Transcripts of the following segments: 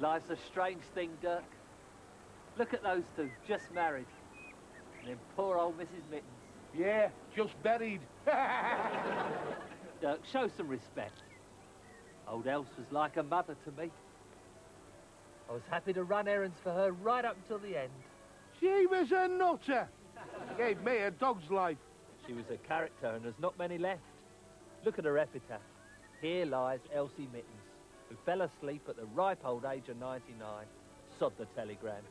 Life's a strange thing, Dirk. Look at those two, just married. And then poor old Mrs. Mittens. Yeah, just buried. Dirk, show some respect. Old Else was like a mother to me. I was happy to run errands for her right up until the end. she was a nutter. Gave me a dog's life. She was a character and there's not many left. Look at her epitaph. Here lies Elsie Mittens, who fell asleep at the ripe old age of 99. Sod the telegram.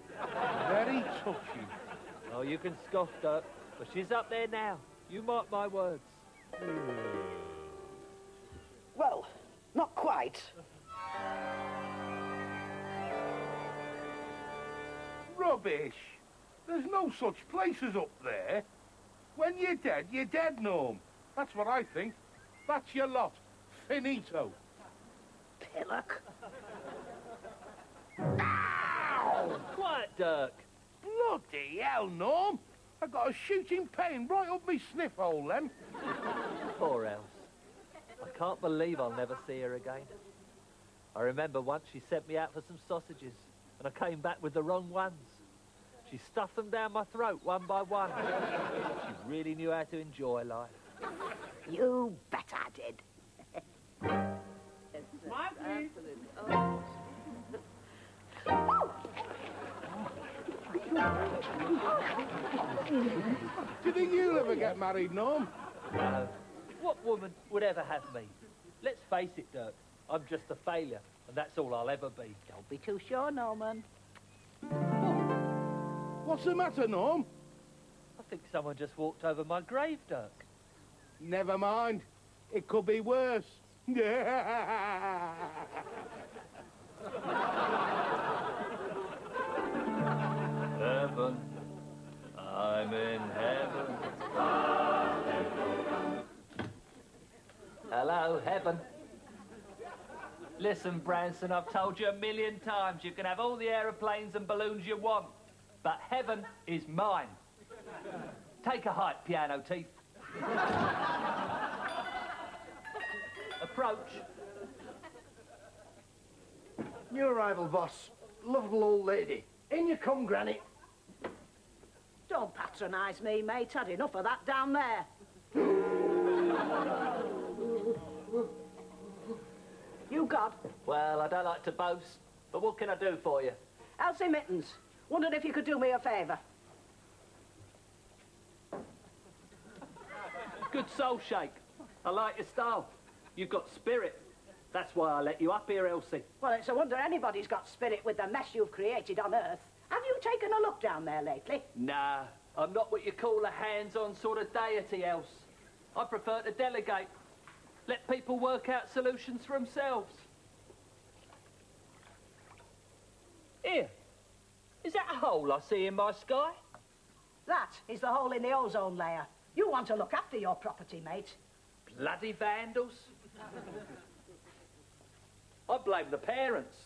Very touching. Oh, you can scoff, Dirk, but she's up there now. You mark my words. Well, not quite. Rubbish. There's no such places up there. When you're dead, you're dead, Norm. That's what I think. That's your lot. Finito. Pillock. Quiet, Dirk. Bloody hell, Norm. I got a shooting pain right up me sniff hole then. Poor Else. I can't believe I'll never see her again. I remember once she sent me out for some sausages, and I came back with the wrong ones. She stuffed them down my throat one by one. she really knew how to enjoy life. You bet I did. Do you think you'll ever get married, Norm? No. What woman would ever have me? Let's face it, Dirk. I'm just a failure, and that's all I'll ever be. Don't be too sure, Norman. What's the matter, Norm? I think someone just walked over my grave, Dirk. Never mind. It could be worse. Heaven, I'm in heaven. Hello, heaven. Listen, Branson, I've told you a million times you can have all the aeroplanes and balloons you want, but heaven is mine. Take a hike, piano teeth. Approach. New arrival, boss. Lovely old lady. In you come, Granny. Don't patronise me, mate. Had enough of that down there. you got? Well, I don't like to boast, but what can I do for you? Elsie Mittens. Wondered if you could do me a favour. Good soul shake. I like your style. You've got spirit. That's why I let you up here, Elsie. Well, it's a wonder anybody's got spirit with the mess you've created on Earth. Have you taken a look down there lately? Nah, I'm not what you call a hands-on sort of deity, else. I prefer to delegate. Let people work out solutions for themselves. Here. Is that a hole I see in my sky? That is the hole in the ozone layer. You want to look after your property, mate. Bloody vandals. I blame the parents.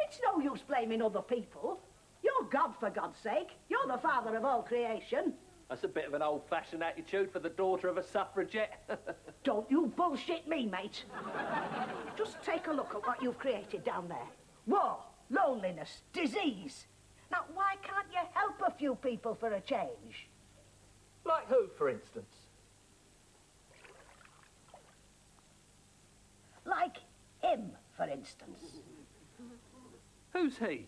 It's no use blaming other people. You're God, for God's sake. You're the father of all creation. That's a bit of an old-fashioned attitude for the daughter of a suffragette. Don't you bullshit me, mate. Just take a look at what you've created down there. War, loneliness, disease. Now, why can't you help a few people for a change? like who, for instance? Like him, for instance. Who's he?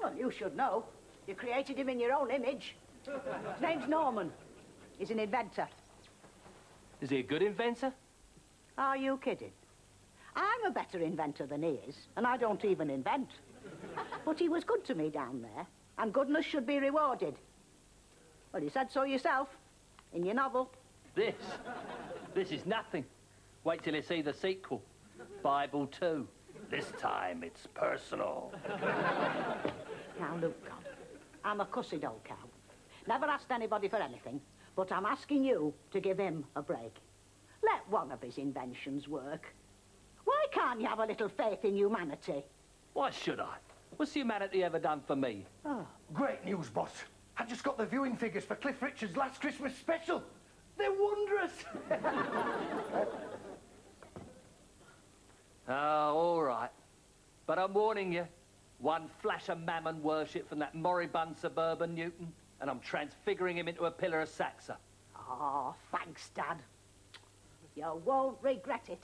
Well, you should know. You created him in your own image. His name's Norman. He's an inventor. Is he a good inventor? Are you kidding? I'm a better inventor than he is, and I don't even invent. But he was good to me down there, and goodness should be rewarded. Well, you said so yourself, in your novel. This? This is nothing. Wait till you see the sequel. Bible 2. This time it's personal. Now, look, God, I'm a cussed old cow. Never asked anybody for anything, but I'm asking you to give him a break. Let one of his inventions work. Why can't you have a little faith in humanity? Why should I? What's humanity ever done for me? Oh, Great news, boss. I just got the viewing figures for Cliff Richard's last Christmas special. They're wondrous. Oh, all right. But I'm warning you, one flash of mammon worship from that moribund suburban Newton, and I'm transfiguring him into a pillar of Saxa. Oh, thanks, Dad. You won't regret it.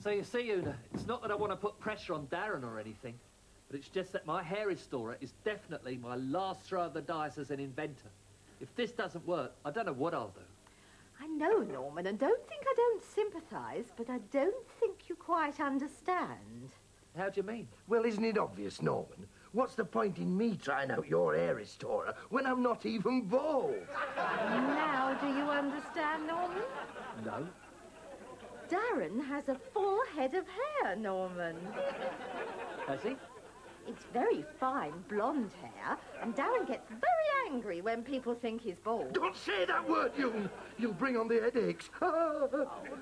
So you see, Una, it's not that I want to put pressure on Darren or anything, but it's just that my hair restorer is definitely my last throw of the dice as an inventor. If this doesn't work, I don't know what I'll do. Know, Norman, and don't think I don't sympathise, but I don't think you quite understand. How do you mean? Well, isn't it obvious, Norman? What's the point in me trying out your hair restorer when I'm not even bald? Now do you understand, Norman? No. Darren has a full head of hair, Norman. Has he? It's very fine blonde hair, and Darren gets very angry when people think he's bald. Don't say that word, you. You'll bring on the headaches. oh,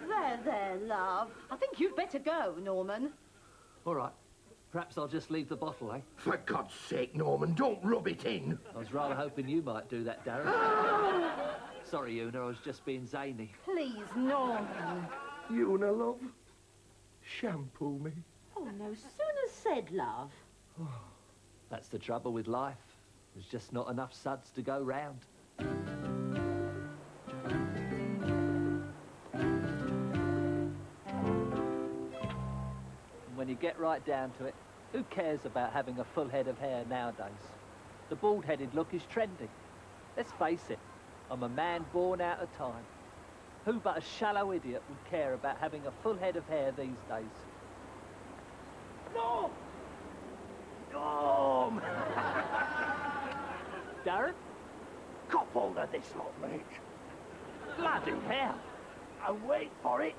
There, there, love. I think you'd better go, Norman. All right. Perhaps I'll just leave the bottle, eh? For God's sake, Norman, don't rub it in. I was rather hoping you might do that, Darren. Sorry, Una, I was just being zany. Please, Norman. Una, love, shampoo me. Oh, no sooner said, love. That's the trouble with life. There's just not enough suds to go round. And when you get right down to it, who cares about having a full head of hair nowadays? The bald-headed look is trending. Let's face it, I'm a man born out of time. Who but a shallow idiot would care about having a full head of hair these days? Norm! Norm! Darren? Cop hold of this lot, mate. Bloody hell! And wait for it.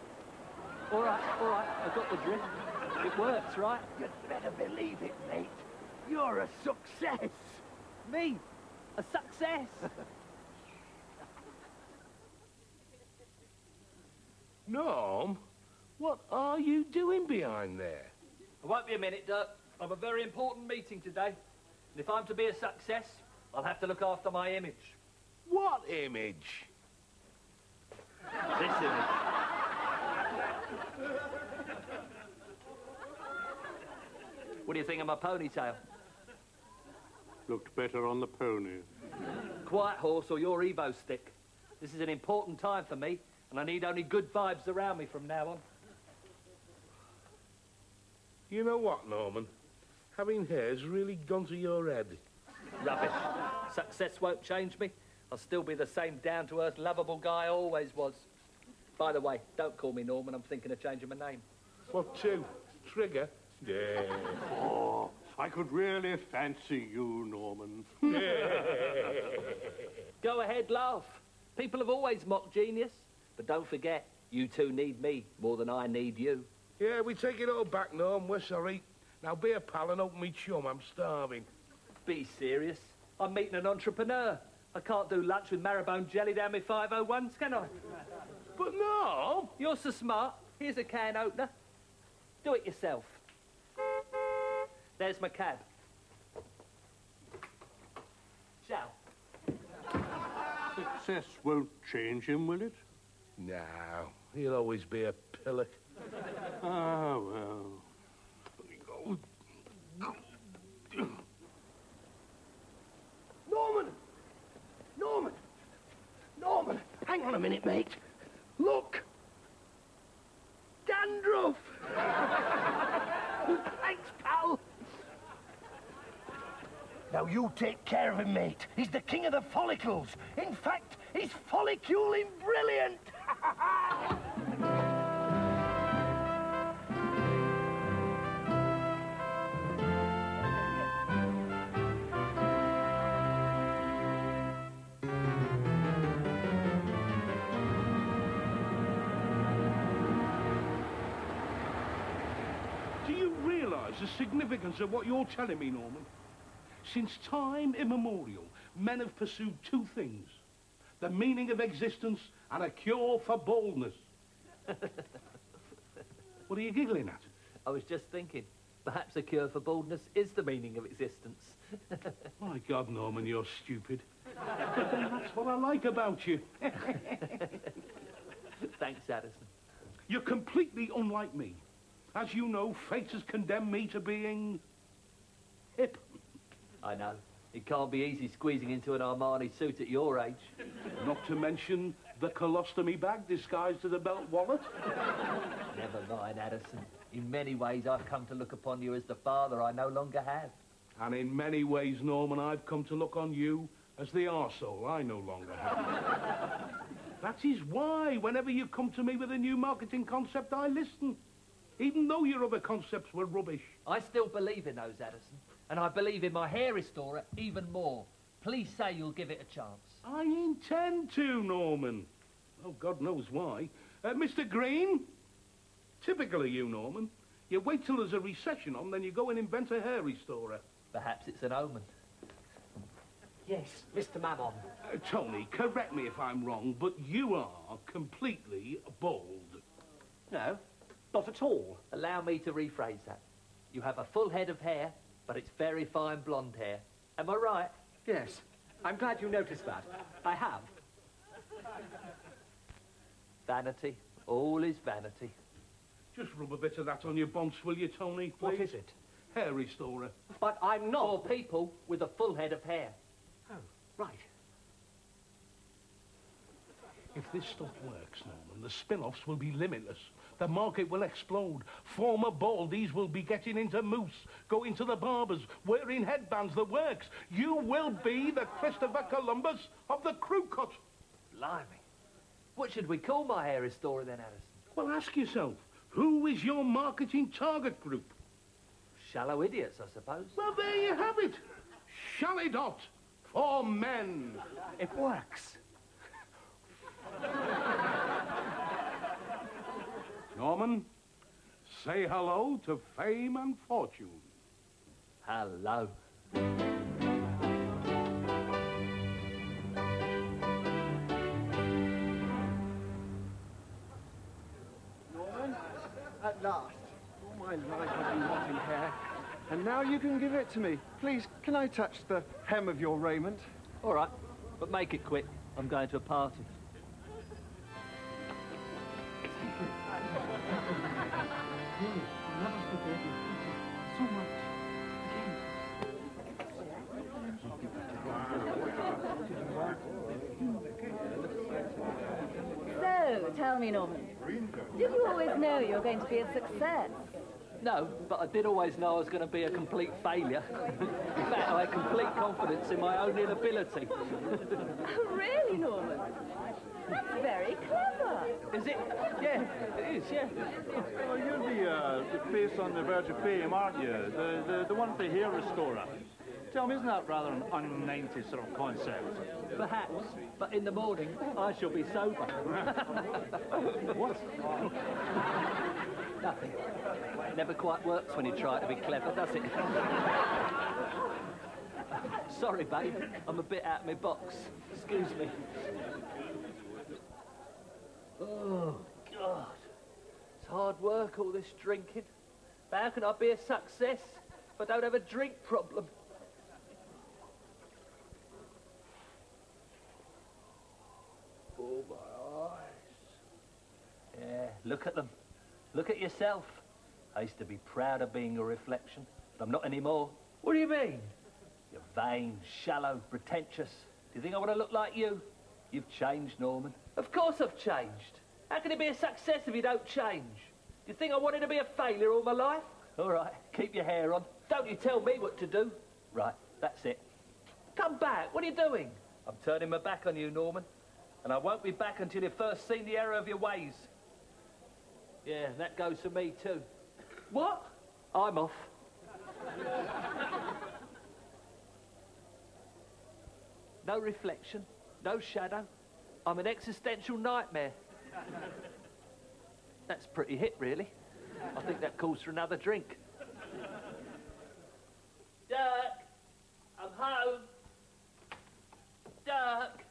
All right, all right, I got the drift. It works, right? You'd better believe it, mate. You're a success. Me, a success. Norm, what are you doing behind there? I won't be a minute, Dirk. I've a very important meeting today. And if I'm to be a success, I'll have to look after my image. What image? This image. What do you think of my ponytail? Looked better on the pony. Quiet horse or your Evo-Stik? This is an important time for me, and I need only good vibes around me from now on. You know what, Norman? Having hair's really gone to your head. Rubbish. Success won't change me. I'll still be the same down-to-earth, lovable guy I always was. By the way, don't call me Norman. I'm thinking of changing my name. What to? Trigger? Yeah. Oh, I could really fancy you, Norman. Go ahead, laugh. People have always mocked genius. But don't forget, you two need me more than I need you. yeah, we take it all back, Norm. We're sorry. Now be a pal and open me chum. I'm starving. Be serious. I'm meeting an entrepreneur. I can't do lunch with marrowbone jelly down my 501s, can I? But no! You're so smart. Here's a can opener. Do it yourself. There's my cab. Ciao. Success won't change him, will it? No, he'll always be a pillock. Ah, well. Norman! Norman! Norman! Hang on a minute, mate. Look! Dandruff! Thanks, pal. Now you take care of him, mate. He's the king of the follicles. In fact, he's folliculing brilliant. Do you realise the significance of what you're telling me, Norman? Since time immemorial, men have pursued two things. The meaning of existence and a cure for baldness. what are you giggling at? I was just thinking, perhaps a cure for baldness is the meaning of existence. My God, Norman, you're stupid. But then that's what I like about you. Thanks, Addison. You're completely unlike me. As you know, fate has condemned me to being... hip. I know. It can't be easy squeezing into an Armani suit at your age. Not to mention the colostomy bag disguised as a belt wallet. Never mind, Addison. In many ways, I've come to look upon you as the father I no longer have. And in many ways, Norman, I've come to look on you as the arsehole I no longer have. that is why, whenever you come to me with a new marketing concept, I listen. Even though your other concepts were rubbish. I still believe in those, Addison. And I believe in my hair restorer even more. Please say you'll give it a chance. I intend to, Norman. Oh, God knows why. Uh, Mr. Green? Typical of you, Norman. You wait till there's a recession on, then you go and invent a hair restorer. Perhaps it's an omen. Yes, Mr. Mammon. Uh, Tony, correct me if I'm wrong, but you are completely bald. No, not at all. Allow me to rephrase that. You have a full head of hair, but it's very fine blonde hair. Am I right? Yes, I'm glad you noticed that. I have. Vanity. All is vanity. Just rub a bit of that on your bonce, will you, Tony, please? What is it? Hair restorer. But I'm For not. people with a full head of hair. Oh, right. If this stuff works, Norman, the spin-offs will be limitless. The market will explode. Former baldies will be getting into mousse, going to the barbers, wearing headbands, the works. You will be the Christopher Columbus of the crew cut. Blimey. What should we call my hair restorer then, Addison? Well, ask yourself, who is your marketing target group? Shallow idiots, I suppose. Well, there you have it. Shalidot for men. It works. Norman, say hello to fame and fortune. Hello. Norman, at last. All my life I've been wanting hair, and now you can give it to me. Please, can I touch the hem of your raiment? All right, but make it quick. I'm going to a party. So, tell me, Norman, did you always know you were going to be a success? No, but I did always know I was going to be a complete failure. in fact, I had complete confidence in my own inability. Oh, really, Norman? That's very clever. Is it? Yeah, it is, yeah. Well, you're the, uh, the face on the verge of fame, aren't you? The, the, the one with the hair restorer. Tell me, isn't that rather an un-90 sort of concept? Perhaps, but in the morning I shall be sober. what? Nothing. It never quite works when you try to be clever, does it? Sorry, babe. I'm a bit out of my box. Excuse me. Oh, God. It's hard work, all this drinking. But how can I be a success if I don't have a drink problem? Oh, my eyes. Yeah, look at them. Look at yourself. I used to be proud of being a reflection, but I'm not anymore. What do you mean? You're vain, shallow, pretentious. Do you think I want to look like you? You've changed, Norman. Of course I've changed. How can it be a success if you don't change? Do you think I wanted to be a failure all my life? All right, keep your hair on. Don't you tell me what to do. Right, that's it. Come back. What are you doing? I'm turning my back on you, Norman. And I won't be back until you've first seen the error of your ways. Yeah, that goes for me too. What? I'm off. no reflection, no shadow. I'm an existential nightmare. That's pretty hit, really. I think that calls for another drink. Dirk! I'm home! Dirk!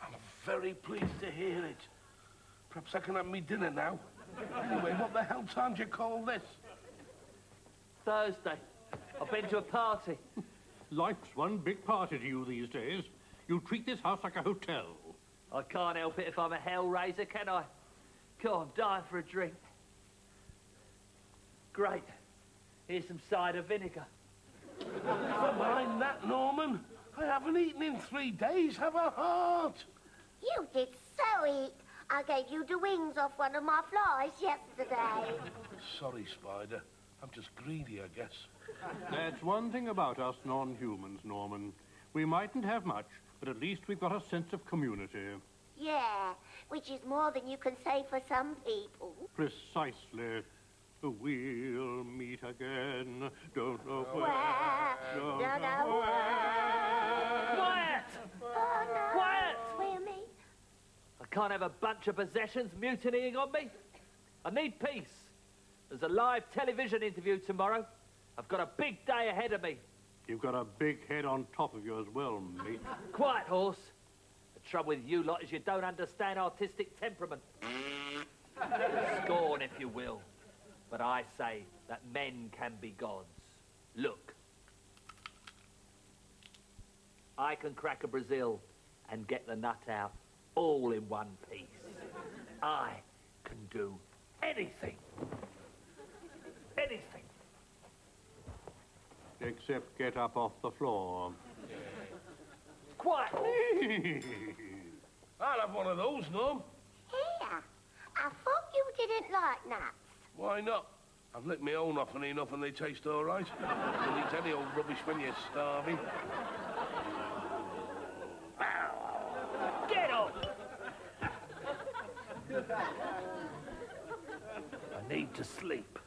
I'm very pleased to hear it. Perhaps I can have me dinner now. Anyway, what the hell time do you call this? Thursday. I've been to a party. Life's one big party to you these days. You treat this house like a hotel. I can't help it if I'm a hellraiser, can I? God, I'm dying for a drink. Great. Here's some cider vinegar. Never mind that, Norman. I haven't eaten in three days. Have a heart. You did so eat. I gave you the wings off one of my flies yesterday. Sorry, Spider. I'm just greedy, I guess. That's one thing about us non-humans, Norman. We mightn't have much, but at least we've got a sense of community. Yeah, which is more than you can say for some people. Precisely. We'll meet again. Don't know where. Where? Don't Don't know where. Quiet! Oh, no. Quiet! Will me? I can't have a bunch of possessions mutinying on me. I need peace. There's a live television interview tomorrow. I've got a big day ahead of me. You've got a big head on top of you as well, mate. Quiet, horse. The trouble with you lot is you don't understand artistic temperament. Scorn, if you will. But I say that men can be gods. Look. I can crack a Brazil and get the nut out all in one piece. I can do anything. Anything. Except get up off the floor. Quiet. I'll have one of those, Norm. Here. I thought you didn't like nuts. Why not? I've licked my own often enough and they taste all right. You eat any old rubbish when you're starving. Get up! I need to sleep.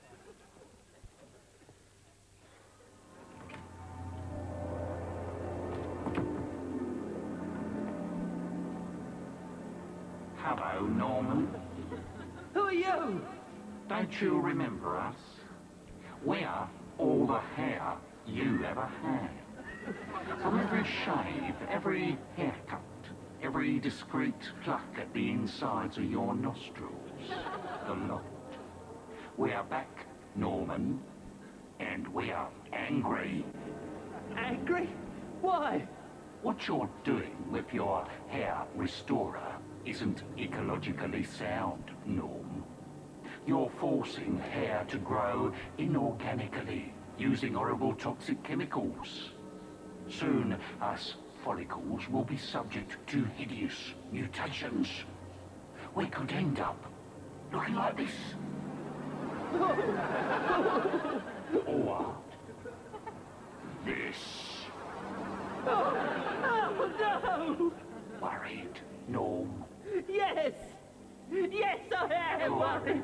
Hello, Norman. Who are you? Don't you remember us? We're all the hair you ever had. From every shave, every haircut, every discreet pluck at the insides of your nostrils. The lot. We are back, Norman. And we are angry. Angry? Why? What you're doing with your hair restorer isn't ecologically sound, Norm. You're forcing hair to grow inorganically using horrible toxic chemicals. Soon, us follicles will be subject to hideous mutations. We could end up looking like this. or this. Oh, no! Worried, Norm. Yes! Yes, I am worried!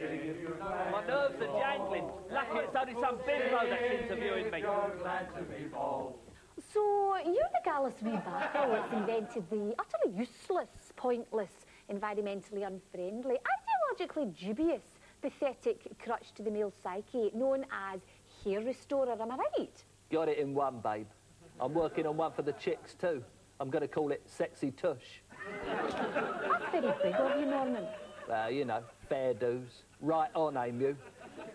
Thanks, Addison. My nerves are jangling. Lucky it's only some bimbo that's interviewing me. So, you're the gallus wee baffle that's invented the utterly useless, pointless, environmentally unfriendly, ideologically dubious, pathetic crutch to the male psyche known as hair restorer, am I right? Got it in one, babe. I'm working on one for the chicks, too. I'm going to call it Sexy Tush. That's very big of you, Norman. Well, you know, fair dues. Right on, you.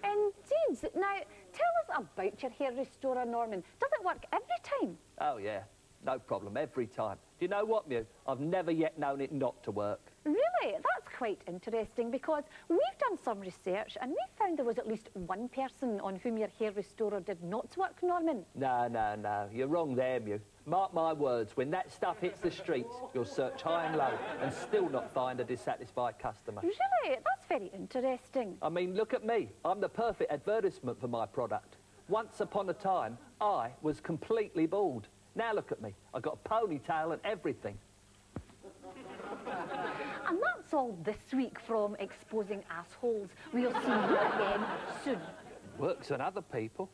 Indeed. Now, tell us about your hair restorer, Norman. Does it work every time? Oh, yeah. No problem, every time. Do you know what, Mew? I've never yet known it not to work. Really? That's quite interesting because we've done some research and we found there was at least one person on whom your hair restorer did not work, Norman. No, no, no. You're wrong there, Mew. Mark my words, when that stuff hits the streets, you'll search high and low and still not find a dissatisfied customer. Really? That's very interesting. I mean, look at me. I'm the perfect advertisement for my product. Once upon a time, I was completely bald. Now look at me. I've got a ponytail and everything. And that's all this week from Exposing Assholes. We'll see you again soon. Works on other people.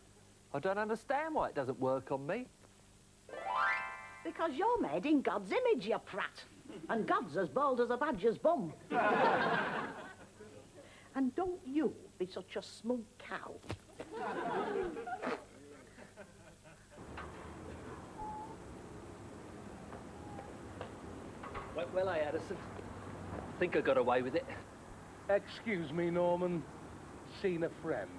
I don't understand why it doesn't work on me. Because you're made in God's image, you prat. And God's as bald as a badger's bum. and don't you be such a smug cow. Went well, I, Addison? Think I got away with it. Excuse me, Norman. Seen a friend.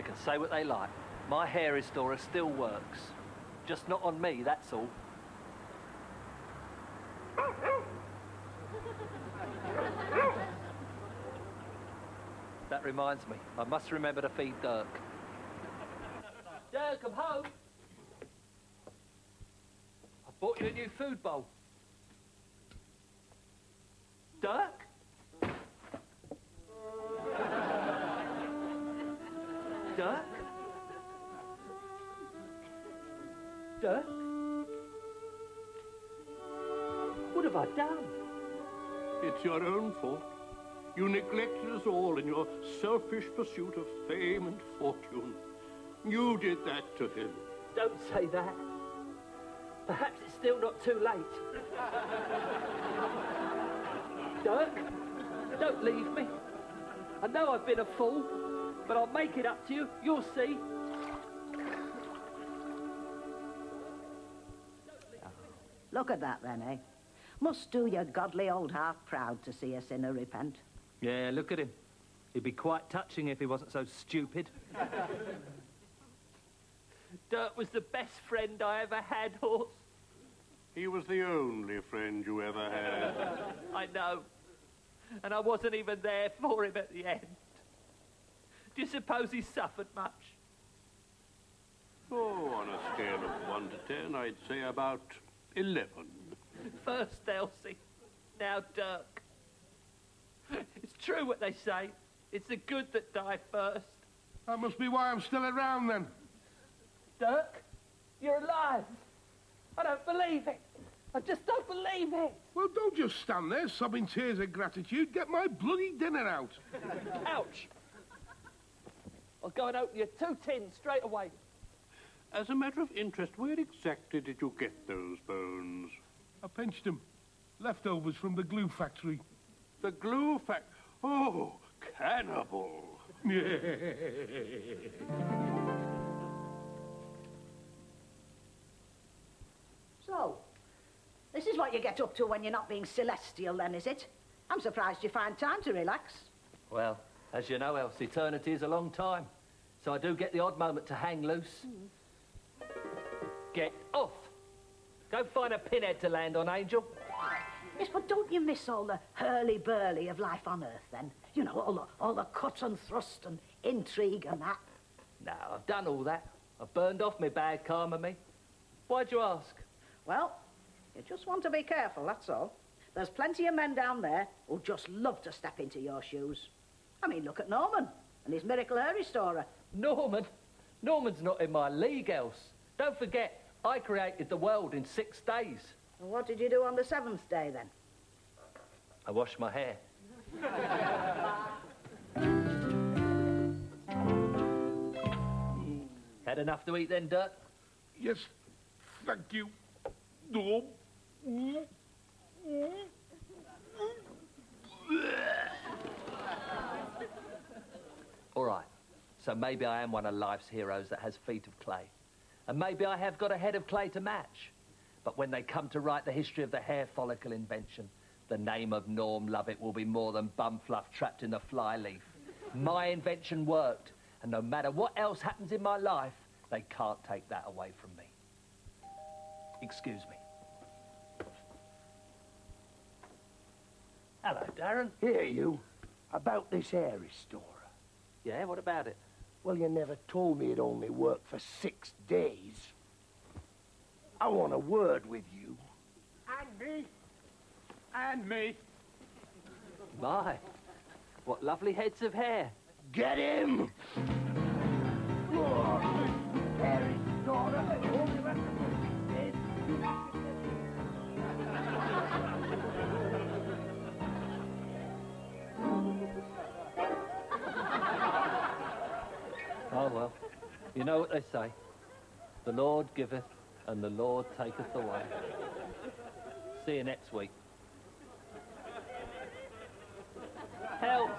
They can say what they like. My hair restorer still works. Just not on me, that's all. That reminds me, I must remember to feed Dirk. Dirk, I'm home. I bought you a new food bowl. Dirk? What have I done? It's your own fault. You neglected us all in your selfish pursuit of fame and fortune. You did that to him. Don't say that. Perhaps it's still not too late. Dirk, don't leave me. I know I've been a fool, but I'll make it up to you. You'll see. Look at that then, eh? Must do your godly old heart proud to see a sinner repent. Yeah, look at him. He'd be quite touching if he wasn't so stupid. Dirk was the best friend I ever had, Horse. He was the only friend you ever had. I know. And I wasn't even there for him at the end. Do you suppose he suffered much? Oh, on a scale of one to ten, I'd say about eleven. First Elsie, now Dirk. It's true what they say. It's the good that die first. That must be why I'm still around then. Dirk, you're alive. I don't believe it. I just don't believe it. Well, don't just stand there sobbing tears of gratitude. Get my bloody dinner out. Ouch. I'll go and open your two tins straight away. As a matter of interest, where exactly did you get those bones? I pinched them. Leftovers from the glue factory. The glue fac... Oh, cannibal. So, this is what you get up to when you're not being celestial, then, is it? I'm surprised you find time to relax. Well, as you know, Elsie, eternity is a long time. So I do get the odd moment to hang loose. Hmm. Get off. Go find a pinhead to land on, Angel. Yes, but don't you miss all the hurly-burly of life on Earth, then? You know, all the, all the cut and thrust and intrigue and that. No, I've done all that. I've burned off my bad karma, me. Why'd you ask? Well, you just want to be careful, that's all. There's plenty of men down there who'd just love to step into your shoes. I mean, look at Norman and his miracle hair restorer. Norman? Norman's not in my league, else. Don't forget, I created the world in six days. And what did you do on the seventh day, then? I washed my hair. Had enough to eat then, Dirk? Yes, thank you. Norm. All right. So maybe I am one of life's heroes that has feet of clay. And maybe I have got a head of clay to match. But when they come to write the history of the hair follicle invention, the name of Norm Lovett will be more than bum fluff trapped in a flyleaf. My invention worked, and no matter what else happens in my life, they can't take that away from me. Excuse me. Hello, Darren. Here, you. About this hair restorer. Yeah, what about it? Well, you never told me it only worked for six days. I want a word with you. And me. And me. My, what lovely heads of hair. Get him! Oh, well. You know what they say. The Lord giveth and the Lord taketh away. See you next week. Help!